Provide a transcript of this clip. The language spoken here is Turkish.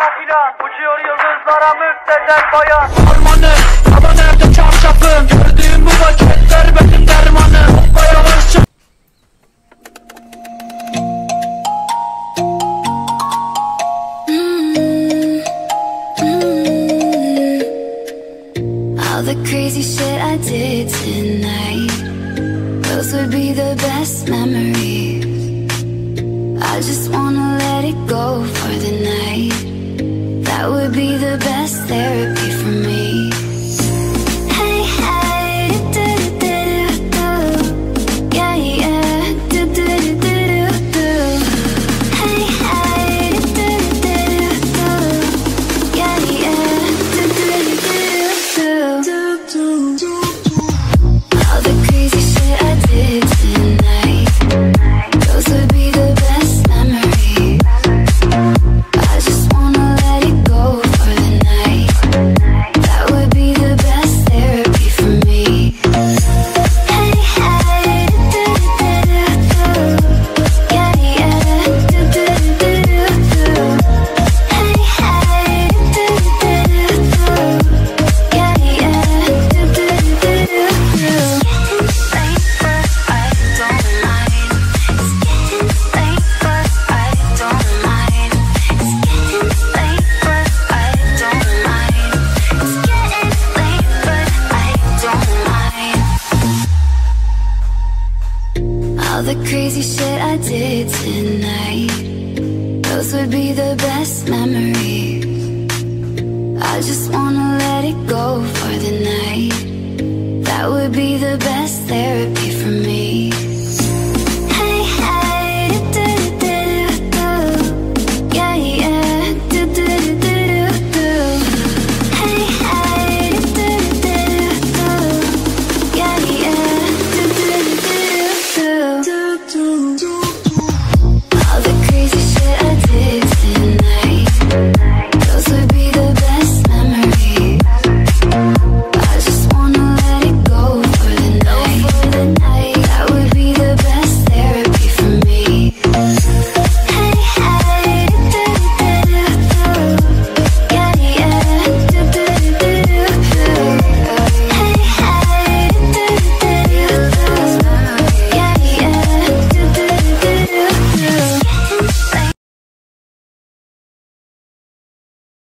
filan Uçuyor yıldızlara müptezel bayan. Harmanı Baba nerede çarşafın? Gördüğüm bu vakitler benim dermanım. Hoppa yavaşça All the crazy shit I did tonight, those would be the best memories. I just wanna let it go for the night. Be the best therapy All the crazy shit I did tonight, those would be the best memories. I just wanna let it go Thank you.